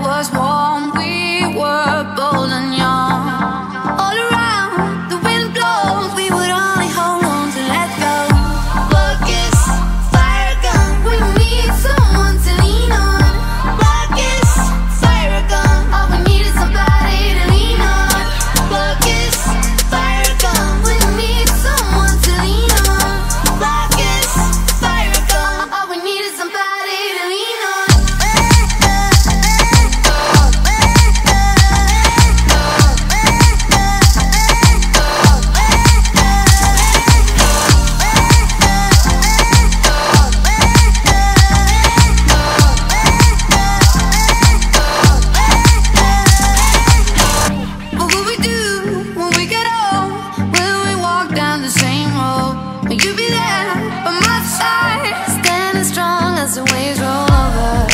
was walking. over